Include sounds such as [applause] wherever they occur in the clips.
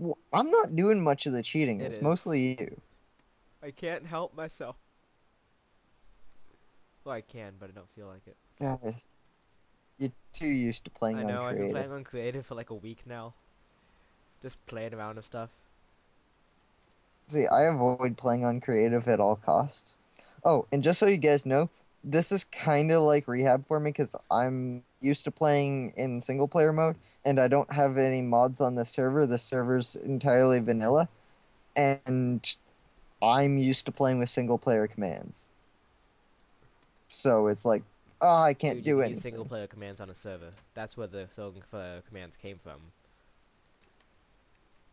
Well, I'm not doing much of the cheating. It it's is. mostly you. I can't help myself. Well, I can, but I don't feel like it. Yeah. You're too used to playing I know, I've been playing on creative for like a week now. Just playing around with stuff. See, I avoid playing on creative at all costs. Oh, and just so you guys know, this is kind of like rehab for me because I'm used to playing in single player mode, and I don't have any mods on the server. The server's entirely vanilla, and I'm used to playing with single player commands. So it's like, oh, I can't Dude, do you can anything. use single player commands on a server. That's where the single player commands came from.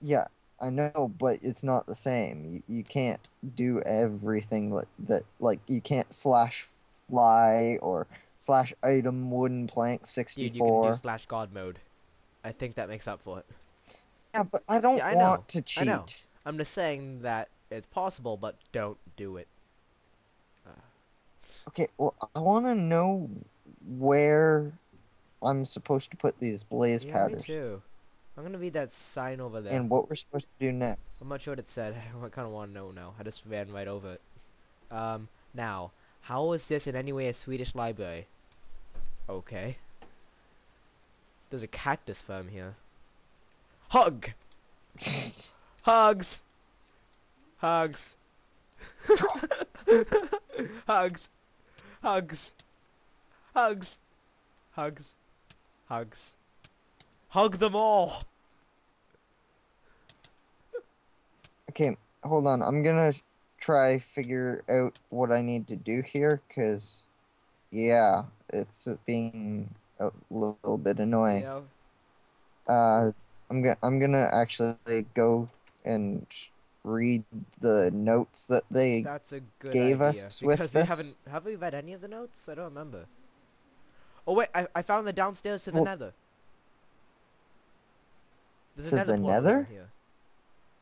Yeah, I know, but it's not the same. You, you can't do everything like that. Like you can't slash fly or slash item wooden plank sixty Dude, you can do slash god mode. I think that makes up for it. Yeah, but I don't Yeah, I know, want to I cheat. know. I'm just saying that it's possible, but don't do it. Okay, well, I want to know where I'm supposed to put these blaze yeah, me powders too. I'm gonna read that sign over there. and what we're supposed to do next. I'm not sure what it said. [laughs] I kind of want to know now. I just ran right over it. Um, now, how is this in any way a Swedish library? Okay. There's a cactus farm here. Hug! [laughs] Hugs! Hugs! [laughs] Hugs! Hugs! Hugs! Hugs! Hugs! Hug them all! Okay, hold on. I'm gonna try figure out what I need to do here, cause yeah, it's being a little bit annoying. know, Uh, I'm gonna I'm gonna actually go and read the notes that they. That's a good gave idea. us with we this? haven't have we read any of the notes? I don't remember. Oh wait, I, I found the downstairs to the Well- nether. There's To a nether the portal nether? here.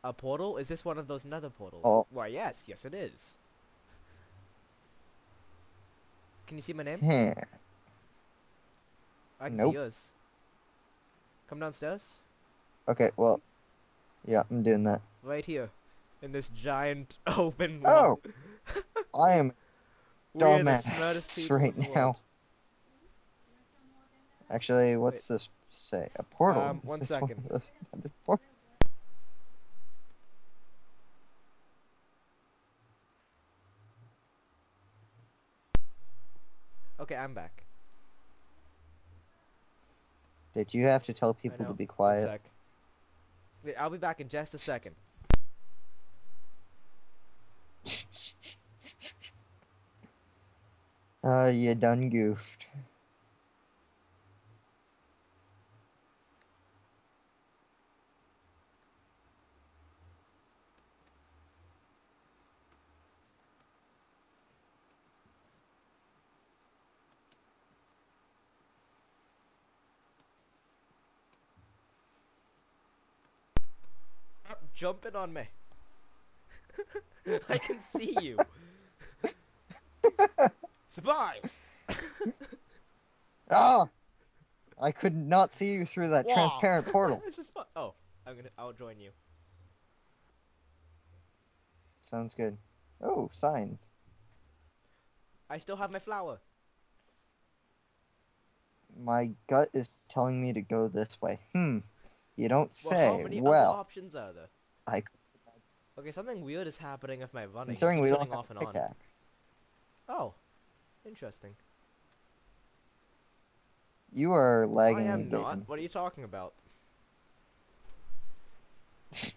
A portal? Is this one of those nether portals? Oh. Why yes, yes it is. Can you see my name? Heh. I can Nope. see yours. Come downstairs. Okay, well, yeah, I'm doing that. Right here. In this giant [laughs] open Oh, one. [laughs] I am [laughs] dumbass right now. world. actually. What's this say? A portal. Um, one second. of the other por- Okay, I'm back. Did you have to tell people to be quiet? Wait, I'll be back in just a second. [laughs] Uh, you done goofed. Jumping on me. [laughs] I can see you. [laughs] Supplies. [laughs] Ah! I could not see you through that Wah. transparent portal. this is fun. Oh, I'm gonna. I'll join you. Sounds good. Oh, signs. I still have my flower. My gut is telling me to go this way. Hmm. You don't Well, how say. many Well, other options are there? I Okay, something weird is happening with my running. Considering we don't off and on. pickaxe. Oh, interesting. You are lagging. I am not. What are you talking about? [laughs]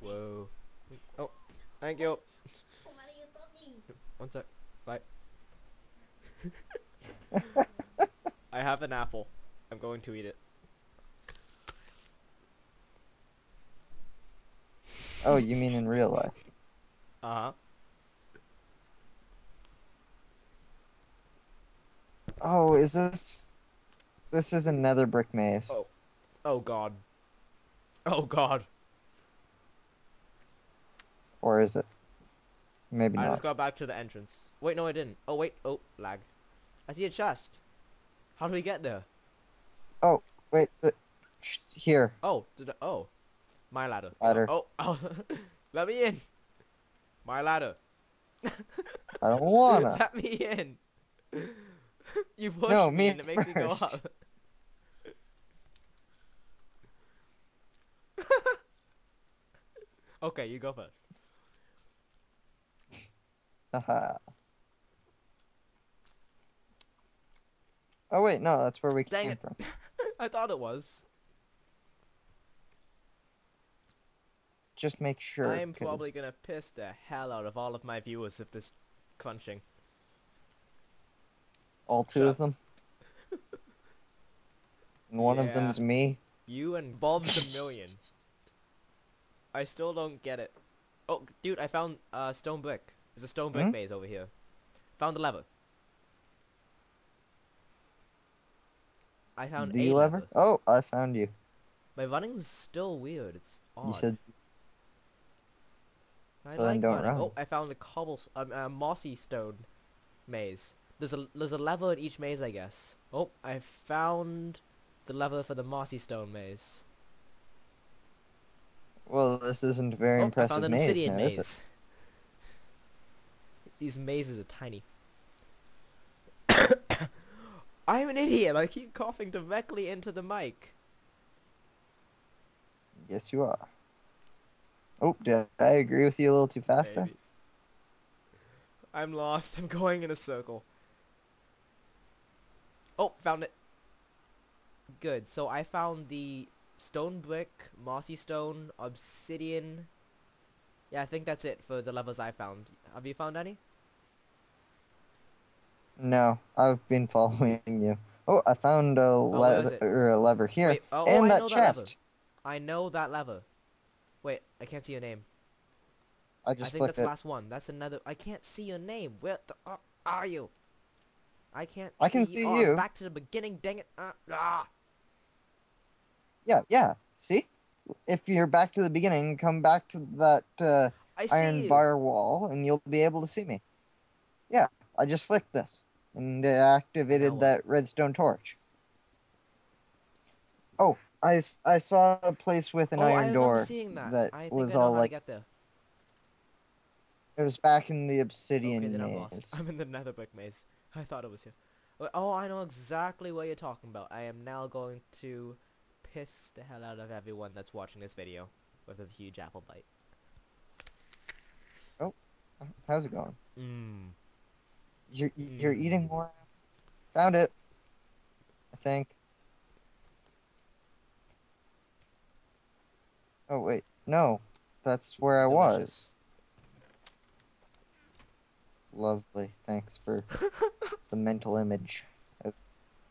Whoa. Oh, thank you. What are you talking? One sec. Bye. [laughs] [laughs] I have an apple. I'm going to eat it. Oh, you mean in real life? Uh huh. Oh, is this? This is another brick maze. Oh. Oh god. Oh god. Or is it? Maybe I not. I just got back to the entrance. Wait, no, I didn't. Oh wait. Oh, lag. I see a chest. How do we get there? Oh, wait, the, here. Oh, did I, oh. My ladder. Ladder. Oh, [laughs] oh, let me in. My ladder. I don't wanna. [laughs] Let me in. [laughs] you push No, me me and it makes me go up. okay, you go first. Haha. oh wait, no, that's where we Dang came it. from. I thought it was. Just make sure. I am 'cause probably gonna piss the hell out of all of my viewers if this crunching. all two Shut of them. And one of them's me. You and Bob's a million. I still don't get it. Oh, dude, I found uh, stone brick. There's a stone brick Hmm? maze over here. Found the lever. I found the a lever? lever. Oh, I found you. My running's still weird. It's odd. You said I so then don't run. Oh, I found a cobble, um, a mossy stone maze. There's a there's a lever in each maze, I guess. Oh, I found the level for the mossy stone maze. Well, this isn't very oh, I impressive found an maze obsidian now, maze. is it? [laughs] These mazes are tiny. [coughs] I'm an idiot. I keep coughing directly into the mic. Yes, you are. Oh, did I agree with you a little too fast there? Maybe. I'm lost. [laughs] I'm going in a circle. Oh, found it. Good. So I found the stone brick, mossy stone, obsidian. Yeah, I think that's it for the levels I found. Have you found any? No, I've been following you. Oh, I found a, oh, is le- or a lever here. Wait, oh, oh, and I that know that lever. chest. I know that lever. I can't see your name. I I just think flicked that's the it. last one. That's another. I can't see your name. Where the uh, are you? I can't. I can see see oh, you. Back to the beginning. Dang it. Uh, ah. Yeah, yeah. See? If you're back to the beginning, come back to that uh, iron you. bar wall, and you'll be able to see me. Yeah, I just flicked this, and it activated that redstone torch. Oh, I, I saw a place with an oh, iron door that. that was all like it was back in the Okay, obsidian I'm maze. lost. I'm in the nether brick maze. I thought it was here. Oh, I know exactly what you're talking about. I am now going to piss the hell out of everyone that's watching this video with a huge apple bite. Oh, how's it going? Mmm. You're you're Mm. eating more. Found it. I think. Oh wait, no, that's where I was. Lovely. Thanks for [laughs] the mental image of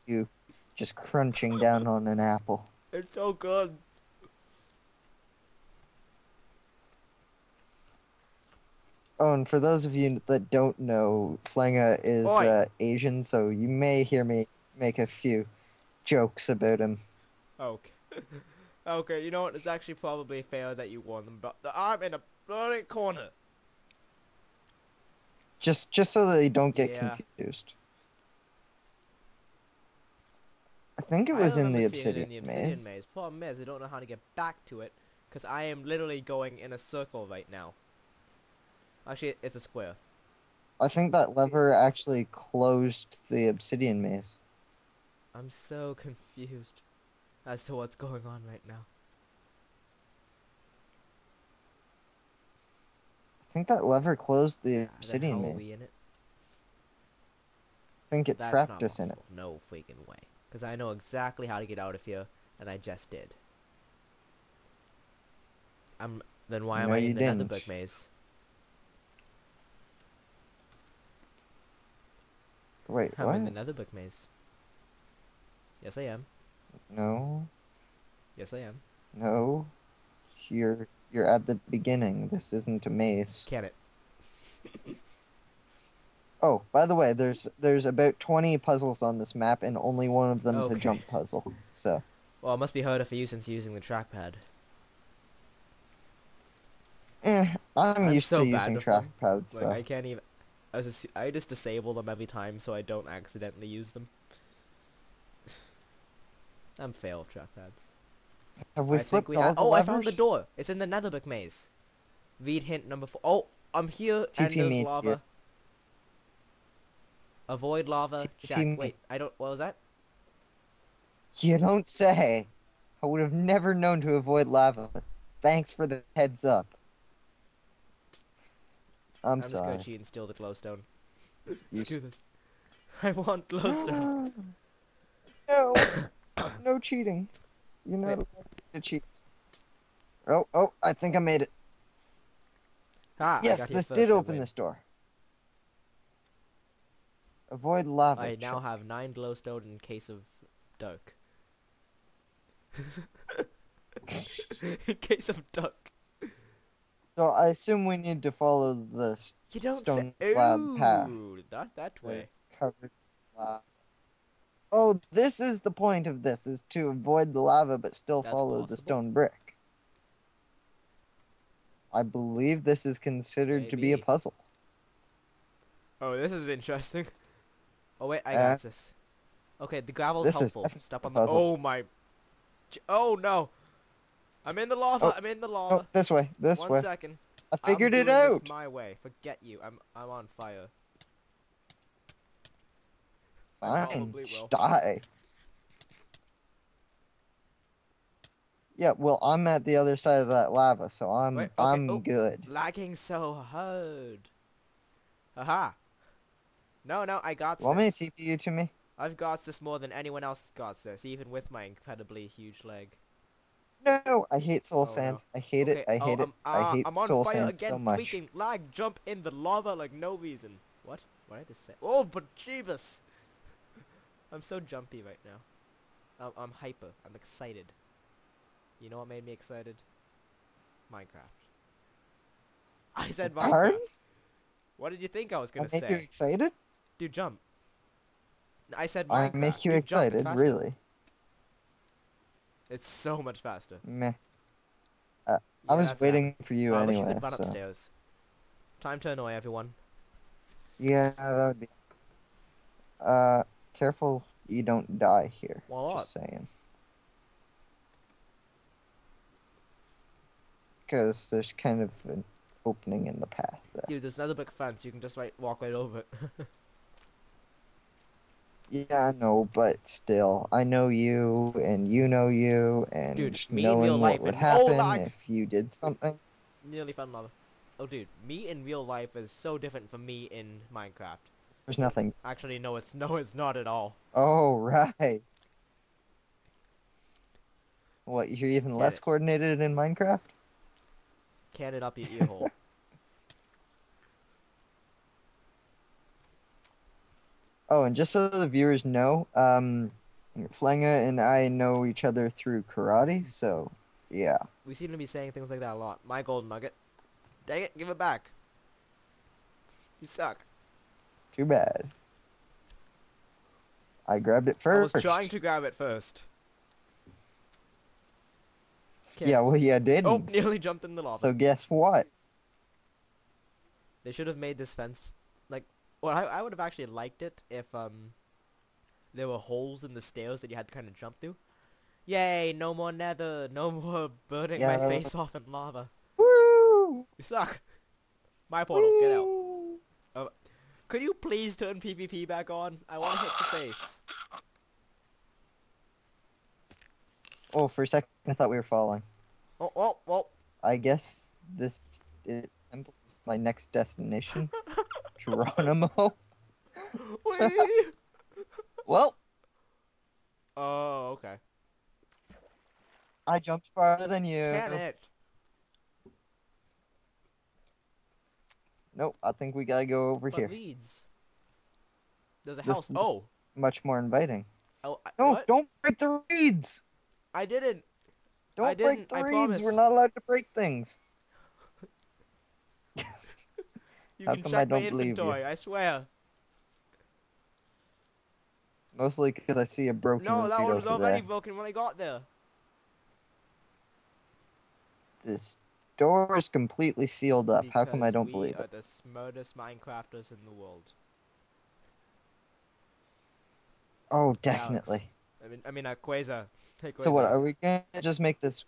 you just crunching down on an apple. It's so good. Oh, and for those of you that don't know, Flangeh is uh, Asian, so you may hear me make a few jokes about him. Okay. [laughs] okay, you know what? It's actually probably fair that you won them, but I'm in a bloody corner. Just just so they don't get Yeah. confused. I think it was in the, obsidian in the obsidian maze. maze. Problem is, I don't know how to get back to it, because I am literally going in a circle right now. Actually, it's a square. I think that lever actually closed the obsidian maze. I'm so [laughs] confused as to what's going on right now. I think that lever closed the Ah, obsidian maze. in it? I think it That's trapped us in it. No freaking way. Because I know exactly how to get out of here, and I just did. I'm. Then why am No, I you in the didn't. brick maze? Wait, I'm what? in the nether brick maze. Yes, I am. No, Yes, I am. no. You're you're at the beginning. This isn't a maze. Can it? [laughs] Oh, by the way, there's there's about 20 puzzles on this map, and only one of them is Okay. a jump puzzle. So Well, it must be harder for you since you're using the trackpad. Eh, I'm, I'm used so to using trackpads, Like so I can't even. I just I just disable them every time so I don't accidentally use them. I'm fail with trackpads. Have we I flipped we all the Oh, levers? I found the door. It's in the Netherbrick maze. Read hint number four. Oh, I'm here and there's lava. here. Avoid lava. Jack, wait, I don't. What was that? You don't say. I would have never known to avoid lava. Thanks for the heads up. I'm, I'm just sorry. gonna cheat and steal the glowstone. You Screw this. [laughs] I want glowstone. [laughs] no, [laughs] no cheating. You're not allowed to cheat. Oh, oh, I think I made it. ah, yes, this did open this door. Avoid lava. I now check. have nine glowstone in case of duck. in [laughs] case of duck. So I assume we need to follow the You don't Stone slab path. That the way. covered lava. Oh, this is the point of this: is to avoid the lava but still That's follow the stone brick. I believe this is considered to be a puzzle. Oh, this is interesting. [laughs] Oh wait, I Uh, got this. Okay, the gravel's this is helpful. definitely Step on the. puzzle. Oh my. Oh no. I'm in the lava. Oh, I'm in the Oh, lava. this way, this One way. second. I figured I'm it doing this out. my way. Forget you. I'm I'm on fire. I Fine, die. Yeah, well, I'm at the other side of that lava, so I'm Wait, okay, I'm oh. good. Lagging so hard. Haha. No, no, I got Want me this. to TP you to me? I've got this more than anyone else got this, even with my incredibly huge leg. No, I hate soul Oh, sand. no. I hate it. I hate oh, it. I'm, I uh, hate I'm on soul fire sand again. so much. Freaking lag! Jump in the lava like no reason. What? What did I just say? Oh, but Jeebus! I'm so jumpy right now. I'm, I'm hyper. I'm excited. You know what made me excited? Minecraft. [laughs] I said Minecraft. Pardon? What did you think I was gonna I make say? you excited? Dude, jump. I said I Minecraft. make you Dude, jump, it's excited, really? It's so much faster. Meh. Yeah, I was that's what happened. waiting for you Well, anyway. run So. upstairs. Time to annoy everyone. Yeah, that would be. Uh, careful you don't die here. Why? Just saying. Because there's kind of an opening in the path there. Dude, there's another big fence. You can just like walk right over it. [laughs] Yeah, I know, but still, I know you, and you know you, and Dude, knowing real what life would oh, happen if you did something. Nearly found lava. Oh, dude, me in real life is so different from me in Minecraft. There's nothing. Actually, no, it's no, it's not at all. Oh, right. What, you're even Get less it. coordinated in Minecraft? Can it up your ear hole? [laughs] Oh, and just so the viewers know, um, Flangeh and I know each other through karate, so yeah. We seem to be saying things like that a lot. My gold nugget. Dang it, give it back. You suck. Too bad. I grabbed it I first. was trying to grab it first. 'Kay. Yeah, well, you didn't. Oh, [laughs] nearly jumped in the lava. so guess what? They should have made this fence like. Well, I, I would have actually liked it if um, there were holes in the stairs that you had to kind of jump through. Yay! No more nether. No more burning my face off in lava. Woo! You suck. My portal, get out. Could you please turn PvP back on? I want to hit your face. Oh, for a second I thought we were falling. Oh, oh, oh. I guess this is my next destination. [laughs] Geronimo. Well, oh, okay. I jumped farther than you. Can it? Nope, I think we gotta go over What here. leads? There's a This house. Oh. much more inviting. Oh, I, No, what? don't break the reeds. I didn't. Don't I break didn't, the I reeds. We're not allowed to break things. [laughs] You How can come check I don't my believe you? inventory, I swear. Mostly because I see a broken No, that one was already there. broken when I got there. This door is completely sealed up. How come I don't we believe are it? the smartest Minecrafters in the world. Oh, definitely. I mean, I mean, uh, Quazre. [laughs] Hey, So what? Are we gonna just make this.